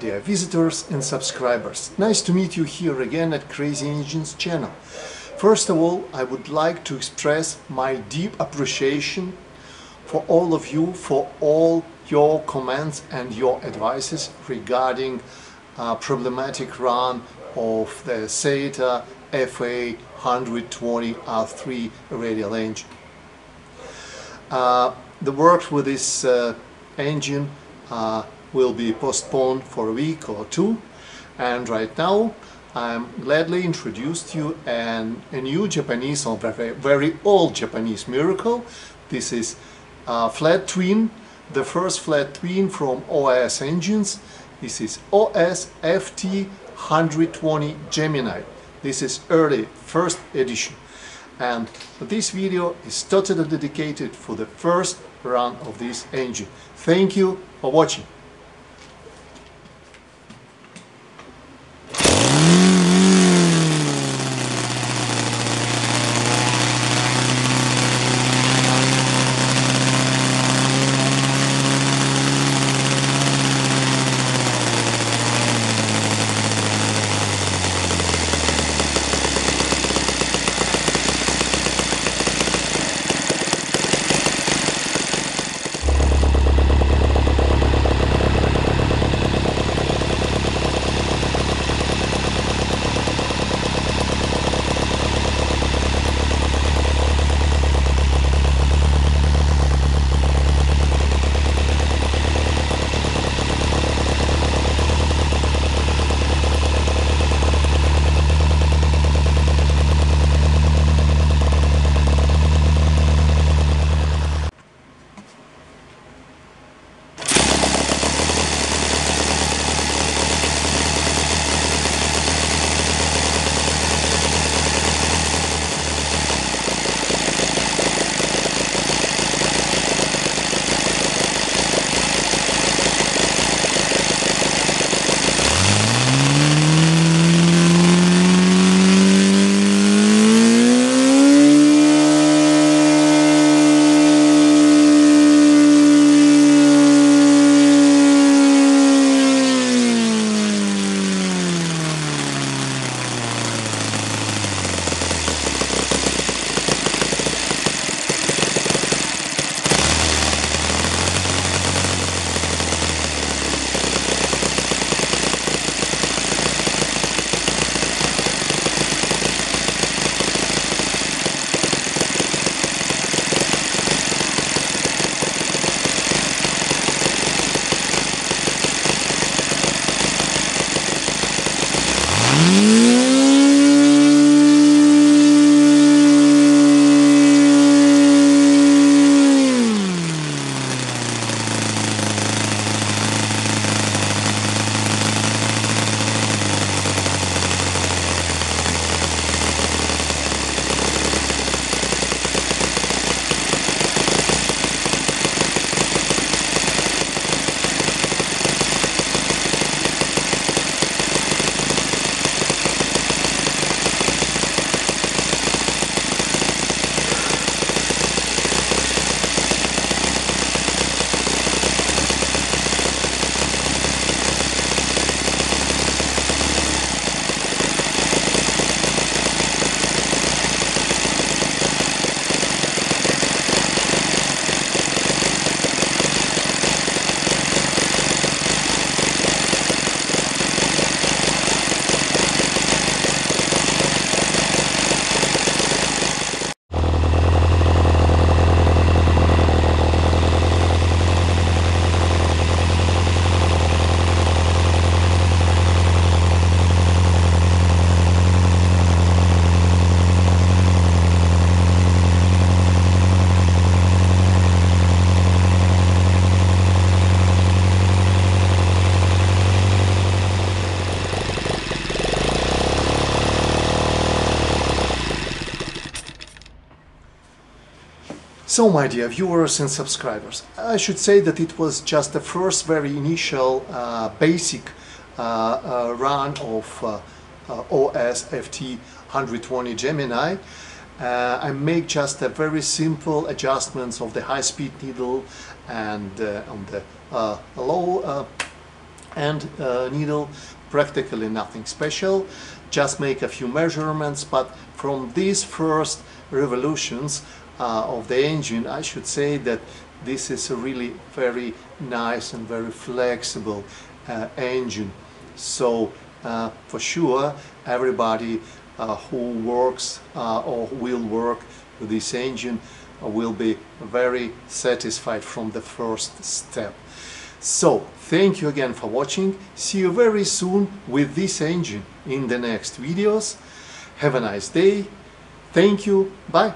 Dear visitors and subscribers. Nice to meet you here again at Crazy Engines channel. First of all, I would like to express my deep appreciation for all of you, for all your comments and your advices regarding problematic run of the Saito FA 120 R3 radial engine. Uh, the work with this uh, engine uh, will be postponed for a week or two and right now I'm gladly introduced you a new Japanese or very, very old Japanese miracle. This is flat twin, the first flat twin from OS engines. This is OS FT 120 Gemini. This is early, first edition. And this video is totally dedicated for the first run of this engine. Thank you for watching. So my dear viewers and subscribers, I should say that it was just the first very initial uh, basic uh, uh, run of uh, OS FT 120 Gemini. Uh, I make just a very simple adjustments of the high-speed needle and uh, on the low uh, needle practically nothing special just make a few measurements but from these first revolutions uh, of the engine I should say that this is a really very nice and very flexible uh, engine so uh, for sure everybody uh, who works uh, or will work with this engine will be very satisfied from the first step so, thank you again for watching. See you very soon with this engine in the next videos. Have a nice day. Thank you. Bye.